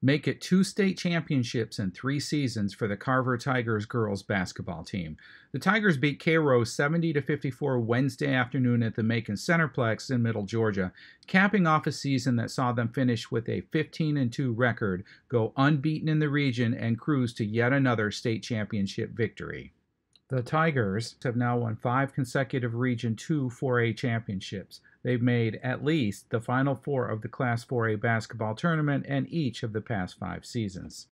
make it two state championships in three seasons for the Carver Tigers girls basketball team. The Tigers beat Cairo 70 to 54 Wednesday afternoon at the Macon Centreplex in Middle Georgia, capping off a season that saw them finish with a 15 and 2 record, go unbeaten in the region and cruise to yet another state championship victory. The Tigers have now won five consecutive Region 2 4A championships. They've made at least the Final Four of the Class 4A basketball tournament in each of the past five seasons.